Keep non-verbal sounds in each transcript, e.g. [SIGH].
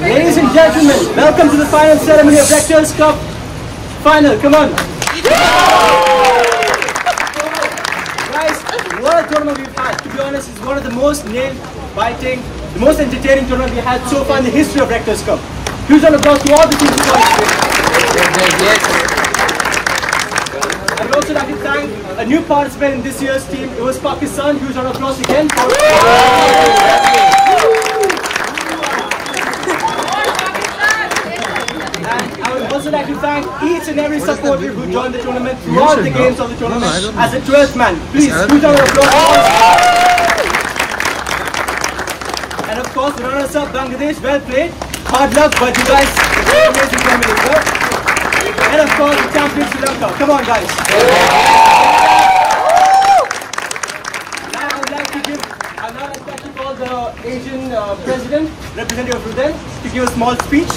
Ladies and gentlemen, welcome to the final ceremony of Rector's Cup final. Come on. Guys, what a tournament we've had. To be honest, it's one of the most nail-biting, the most entertaining tournament we had so far in the history of Rector's Cup. Huge round of applause to all the teams who participated. I would also like to thank a new participant in this year's team. It was Pakistan. Huge round of applause again. For And I would also like to thank each and every supporter who joined the tournament throughout the games of the tournament No, no, as a 12th man. Please, huge round of applause. And of course, runners-up Bangladesh, well played. Hard luck, but you guys amazing tournament. And of course, the champion Sri Lanka. Come on, guys. Now I would like to give, like to call the Asian uh, president, representative of Rudn, to give a small speech.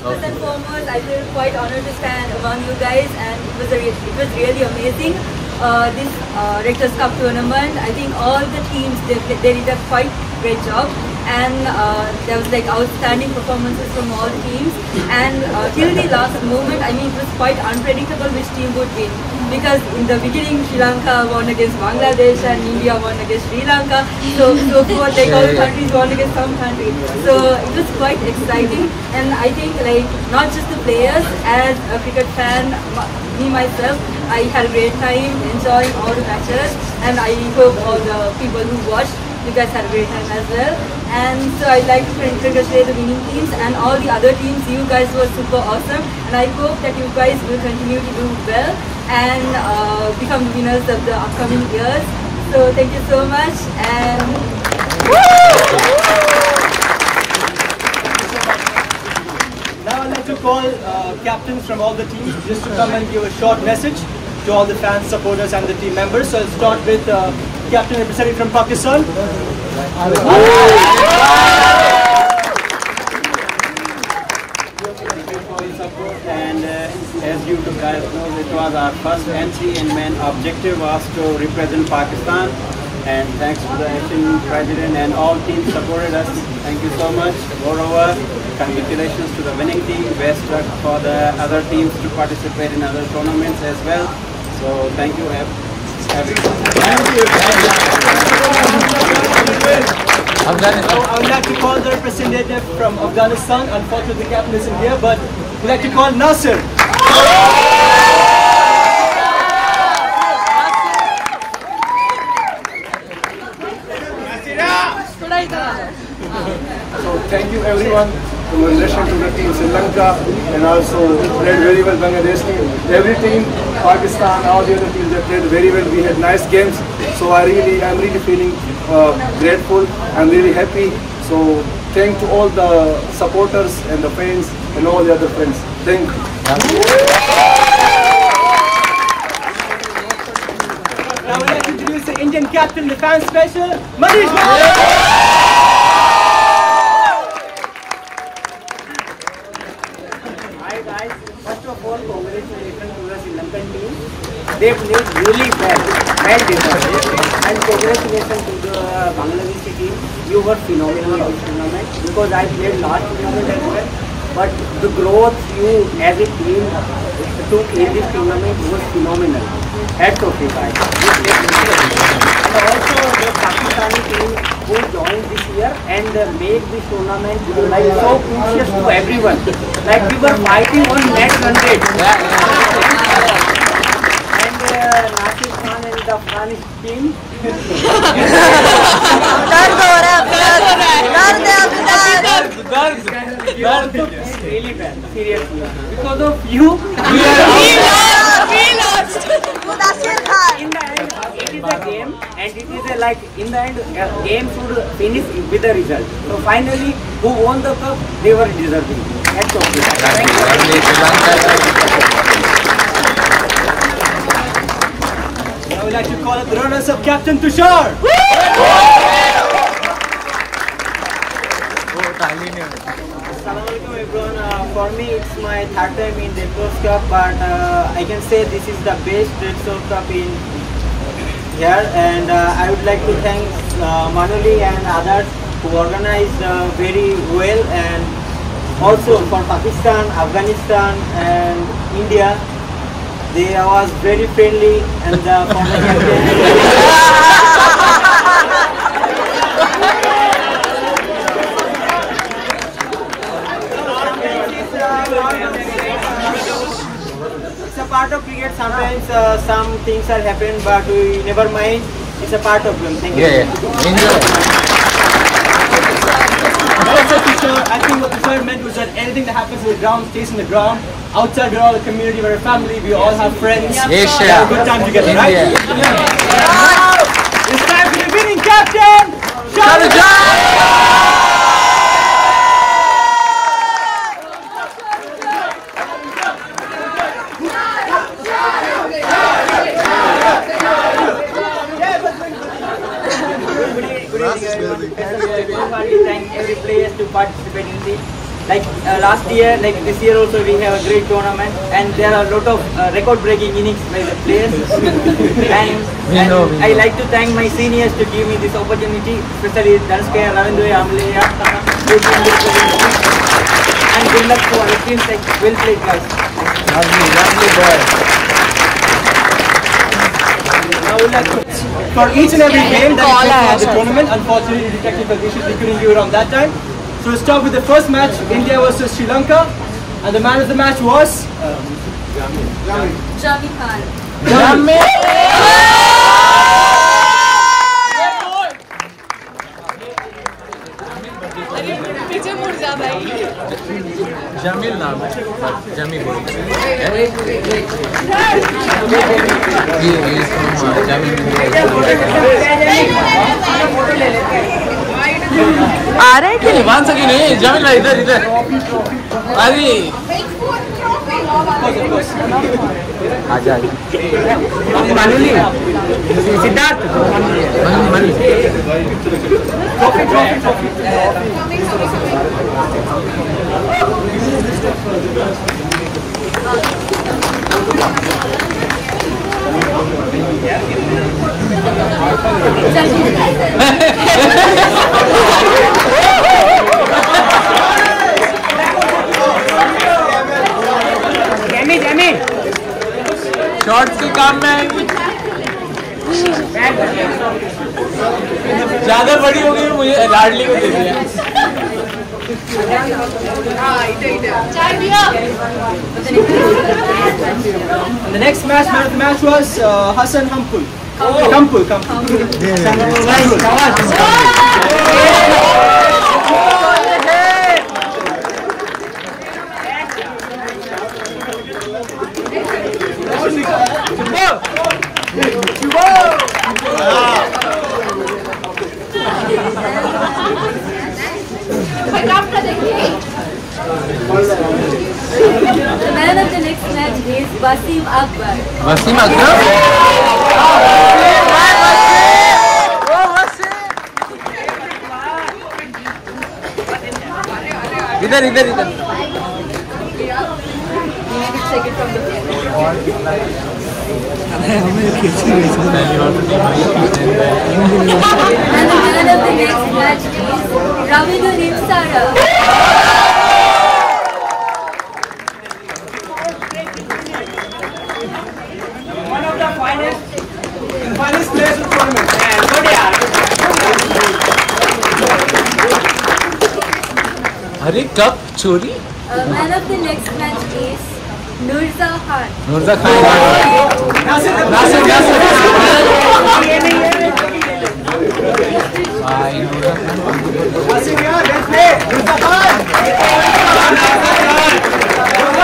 First and foremost, I feel quite honored to stand among you guys, and it was re- it was really amazing. Uh, this uh, Rector's Cup tournament, I think all the teams they, they did a quite great job, and uh, there was like outstanding performances from all teams. And uh, till the last moment, I mean, it was quite unpredictable which team would win because in the beginning Sri Lanka won against Bangladesh and India won against Sri Lanka. So so forth, like all countries won against some country. So it was quite exciting, and I think like not just the players, as a cricket fan, me myself, I had a great time enjoying all the matches, and I hope all the people who watched. You guys had a great time as well, and so I'd like to congratulate the winning teams and all the other teams. You guys were super awesome, and I hope that you guys will continue to do well and uh, become the winners of the upcoming years. So thank you so much, and Now I'd like to call uh, captains from all the teams just to come and give a short message to all the fans, supporters and the team members. So I'll start with uh, captain representing from Pakistan. and uh, as you guys know it was our first entry and main objective was to represent Pakistan. And thanks to the Asian president and all teams supported us. Thank you so much. Moreover congratulations to the winning team. Best luck for the other teams to participate in other tournaments as well. So thank you I would like to call the representative from Afghanistan. Unfortunately, the captain isn't here, but we'd like to call Nasser. So thank you everyone. Congratulations to the team Sri Lanka and also played very well Bangladesh team. Every team, Pakistan, all the other teams they played very well. We had nice games. So I really, I'm really feeling uh, grateful. I'm really happy. So thank to all the supporters and the fans and all the other friends. Thank you. Now I would like to introduce the Indian captain, the fan special, Manish Bhatt. Hi guys, first of all congratulations to the Sri Lankan team. They played really well, well deserved. And congratulations to the Bangladeshi team. You were phenomenal in this tournament because I played last tournament as well. But the growth you as a team took in this tournament was phenomenal. Hats off you guys. And also the Pakistani team who joined this year and uh, make this tournament like so precious to everyone. Like we were fighting on net run rate. And uh, Nasir Khan and the Afghani team. You also played really well, seriously. Because of you, we are in the end, it is a game, and it is a, like in the end, a game should finish with a result. So finally, who won the cup, they were deserving. That's okay. Thank you. Now I would like to call up the runners-up captain Tushar. Assalamualaikum everyone. Uh, for me, it's my third time in Coast Cup, but uh, I can say this is the best Red Cup in here, and uh, I would like to thank uh, Manoli and others who organized uh, very well, and also for Pakistan, Afghanistan, and India. They was very friendly, and the former captain. It's a part of cricket. Sometimes uh, some things are happen, but we never mind. It's a part of them. Thank you. Yeah, yeah. Enjoy. Also, Kishore, I think what Kishore meant was that anything that happens in the ground stays in the ground. Outside, we're all a community, we're a family, we all have friends. Asia. We have a good time together, right? India. It's time for the winning captain, Shah Rukh Good evening, everyone. As we thank every player to participate in this. Like uh, last year, like this year also we have a great tournament and there are a lot of uh, record-breaking innings by the players. [LAUGHS] and and I like to thank my seniors to give me this opportunity, especially Danskaya, Ravindra, Amleya, and good luck to our teams. Like well played, guys. Lovely, lovely boy. Now for each and every game that we took of the tournament, unfortunately due to technical issues we couldn't do it on that time. So we'll start with the first match, India versus Sri Lanka. And the man of the match was? Um, Jami. Jami. Jami Khan. Jami. Second नहीं जमील भाई इधर इधर अरे आजा Siddharth. Money money Jamie, काम में आएँगी ज़्यादा बड़ी हो गई मुझे लाडली को दे दिया the next match, man of the match was uh, Hassan Hampul. Oh. Kampul, Kampul. back after the game. Man of the next match is Basim Akbar. Basim Akbar? इधर इधर इधर अरे हमें कैसे बेचना है Ravidu Nipsara. One of the finest, finest players in tournament. And good yeah. Cup chori? Uh, man of the next match is Nurza Khan. Nurza Khan. Nasir, Nasir, Nasir.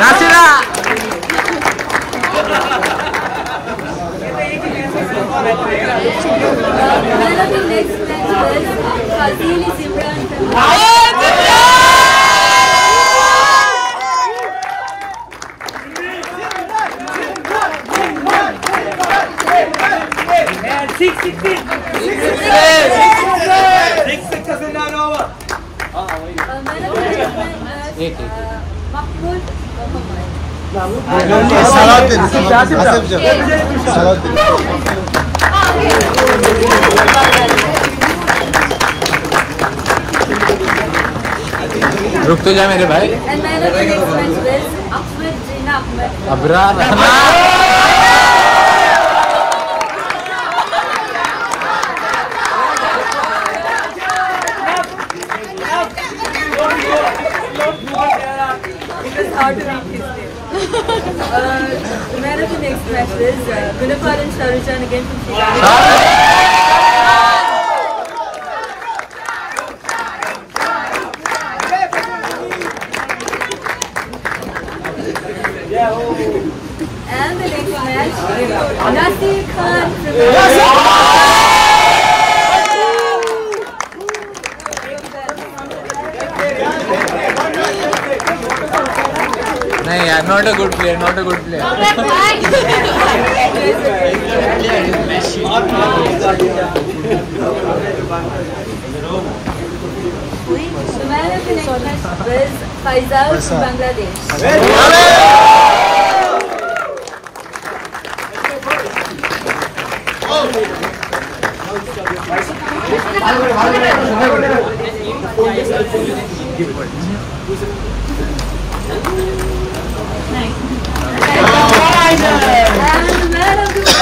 Nasila! One of the next matches, Fazil is Imran. Six, six, six. Six, six, six. Six, six रुक तो जाए मेरे भाई अबरा It to read his name. uh, man of the next match is uh, Gunapal and Shahrukh again from Sri Lanka. good player, not a good player. With Faisal from Bangladesh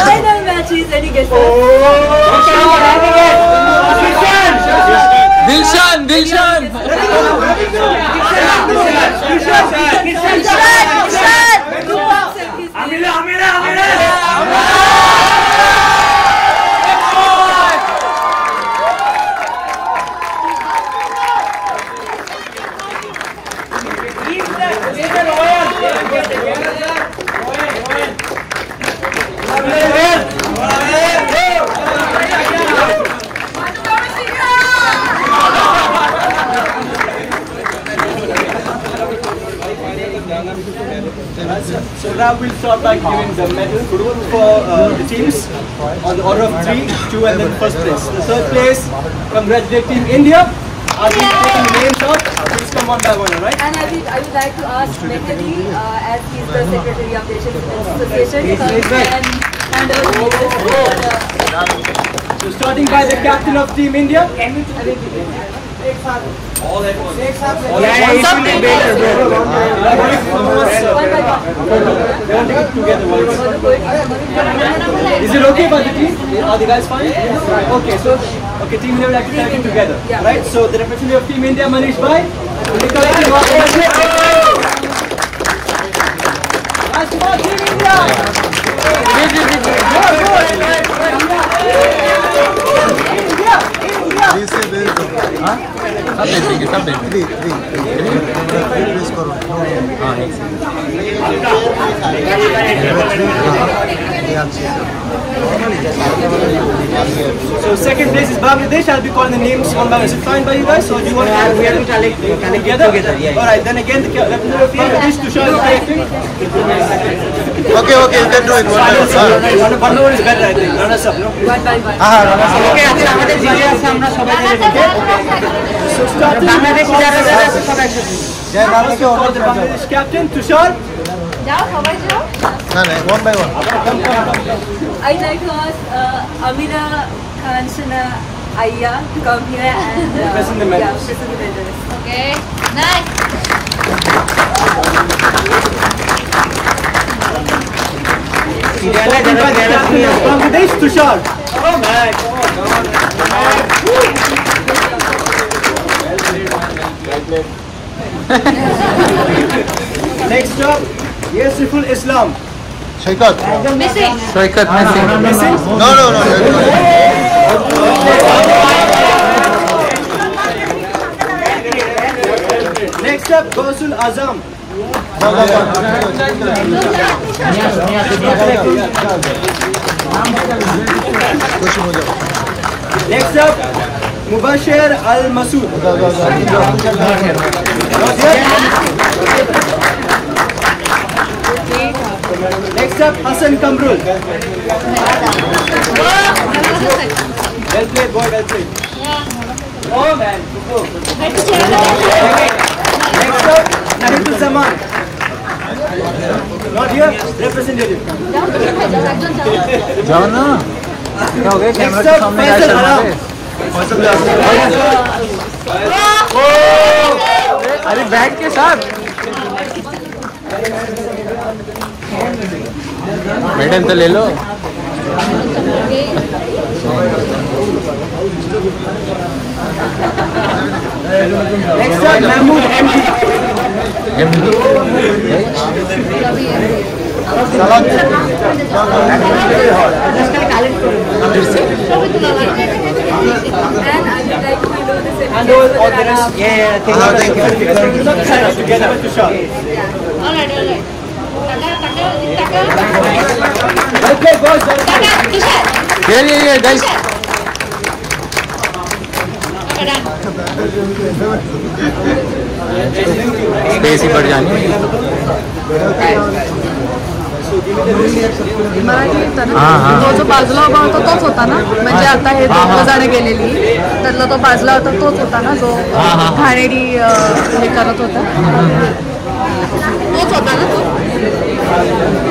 final match is any guesses? Dilshan, Dilshan. Dilshan, Dilshan. Amira, Amira, Amira. Now we'll start by giving the medal for uh, the teams on the order of three, two, and then first place. The third place, congratulate Team India. Are we taking names? Please come one by one, alright? And I would, I would like to ask Mehdi, uh, as he's the Secretary of the Asian Association, and the medals to the So starting by the captain of Team India. One by one. They want to get together once. For the poetry. Is it okay by the team? Are the guys fine? Okay, so okay, Team India will actually tag it together, Yeah. right? So the representative of Team India, Manish Bhai, will be collecting all the medals. Last one, this is very good हाँ। सब दे देंगे सब दे देंगे जी जी press करो हाँ एक second So second place is Bangladesh. I'll be calling the names one by one. Is it fine by you guys? So do you want to we have to collect, together? together yeah, All right. Then again, the me of Bangladesh to show Okay, okay, you can do it. One is better, I think. bye, bye, bye. Ah. Okay, আজকে আমাদের জিতে আছে আমরা সবাই মিলে So captain Tushar. যাও সবাই যাও না না One by one. I'd like to ask uh, Amira Kanchana Aya to come here and uh, present the medals. Yeah, present the medals. Okay, nice. From Videsh Tushar. Come back. Come on. Next job. Yasiful Islam. Shaikat. Missing. Shaukat में Singh No, no, no. very good. Next up, Gausul Azam. खुश हो Next up, Hassan Kamrul. Well played, boy, well played. Oh man. Next up, Shahidul Zaman. Not here, representative. जाओ ना क्या हो गया camera Next के up, सामने क्या Faisal चल रहा. है अरे बैग के साथ मैडम तो ले लो फिर से And all others, yeah, yeah, thank you. Thank you. Together, All right, all right. ही बढ़ जानी तो जो होता तोच होता ना म्हणजे आता हे जण गेलेली त्यातला तो बाजूला होता तोच होता ना जो हे करत होता तोच होता ना तो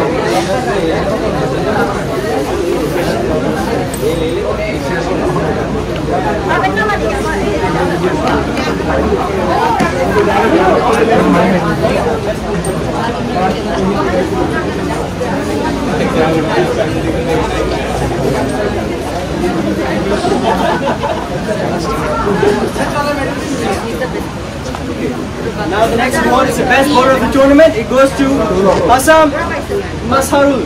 Now the next award is the best bowler of the tournament. It goes to Hassan Masharul.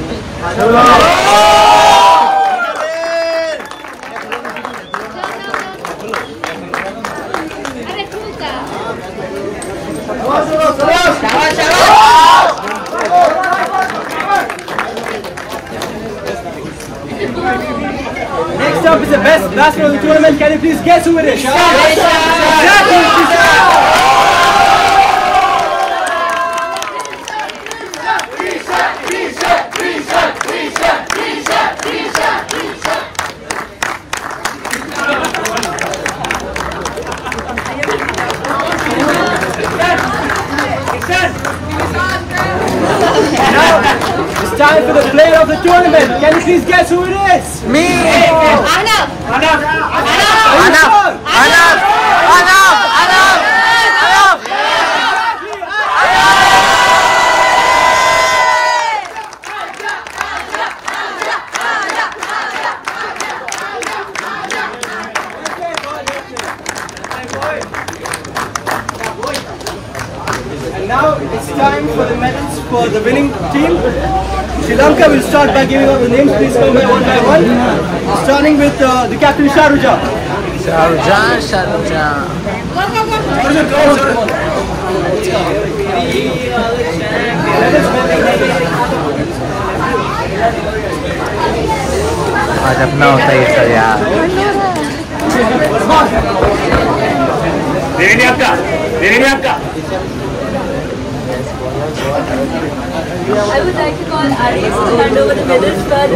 The best batsman of the tournament. Can you please guess who it is? Exactly. Time for the player of the tournament. Can you please guess who it is? Me! Anab! Anab! Anab! Anab! Anab! Anab! Now it's time for the medals for the winning team. Sri Lanka will start by giving out the names. Please come by one by one. Starting with uh, the captain Sharuja. शाहरुजान शाहरुजान आज अपना होता है ये सब यार I would like to call Aris to hand over the medals for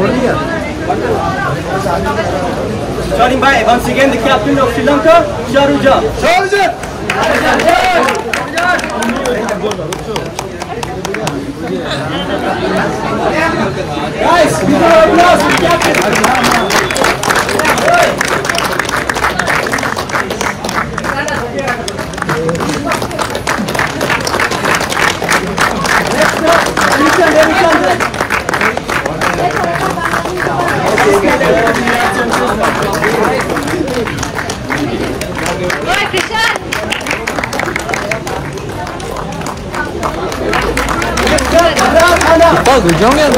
Starting by once again the captain of Sri Lanka, Sharuja. Guys, give a applause for the captain. Good job, 불정현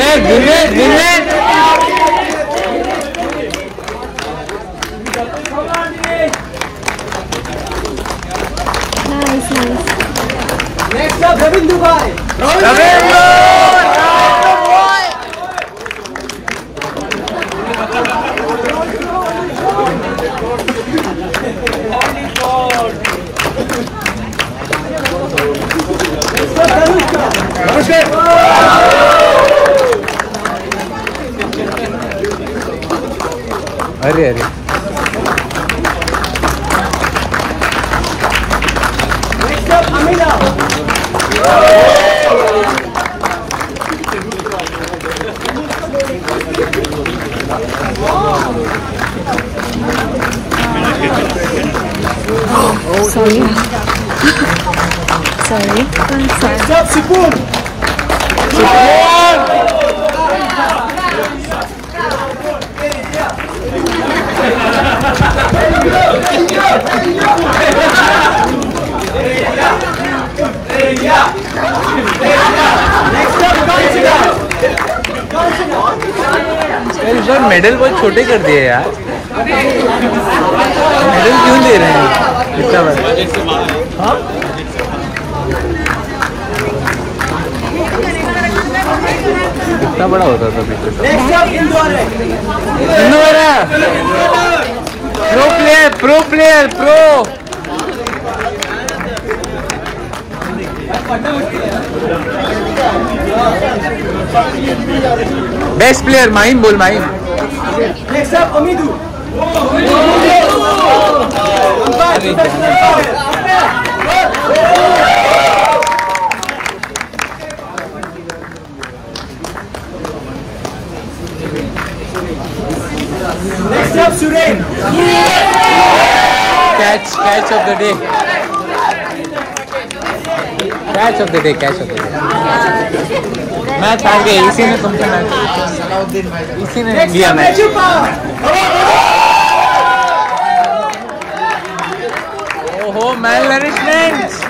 Dinle, dinle, dinle. Nice, nice. Next up, Ravindu Bhai. Ravindu! Ravindu! ろしくあれあれ。そう。Sukun. Next up, Kansina. यार इस medal बहुत छोटे कर दिए यार medal क्यों दे रहे हैं इतना बड़ा कितना बड़ा होता था पीछे Indore pro player pro player pro best player Mahim बोल Mahim Up, Suren. Catch, catch of the day. Catch of the day, catch of the day. Match हार गए इसी ने तुमको मैच इसी ने लिया मैच ओहो male nourishment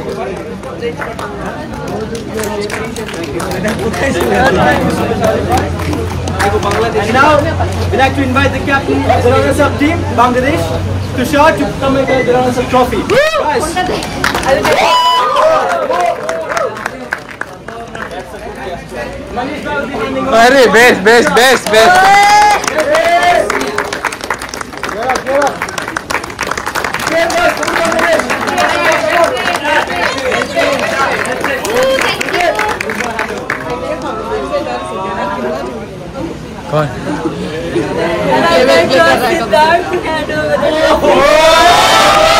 And now, we'd like to invite the captain of the runners-up team, Bangladesh, Tushar, to come and get the runners-up trophy. Guys. Manish Bhai will be handing Thôi. Give it, give it, give it.